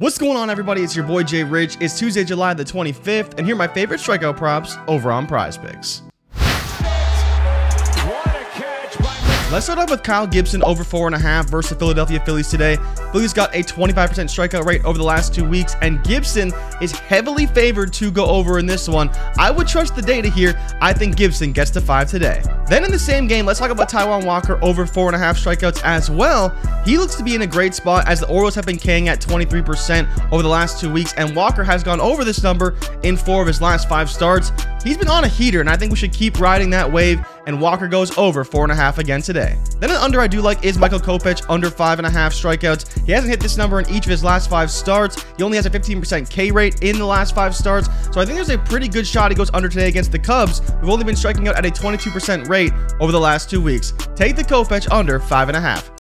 What's going on, everybody? It's your boy Jay Rich. It's Tuesday, July the 25th, and here are my favorite strikeout props over on PrizePicks. Let's start off with Kyle Gibson over four and a half versus the Philadelphia Phillies today. Phillies got a 25% strikeout rate over the last two weeks, and Gibson is heavily favored to go over in this one. I would trust the data here. I think Gibson gets to five today. Then in the same game, let's talk about Taijuan Walker over four and a half strikeouts as well. He looks to be in a great spot as the Orioles have been King at 23% over the last two weeks, and Walker has gone over this number in four of his last five starts. He's been on a heater, and I think we should keep riding that wave. And Walker goes over four and a half again today. Then an under I do like is Michael Kopech under five and a half strikeouts. He hasn't hit this number in each of his last five starts. He only has a 15% K rate in the last five starts. So I think there's a pretty good shot he goes under today against the Cubs. We've only been striking out at a 22% rate over the last two weeks. Take the Kopech under five and a half.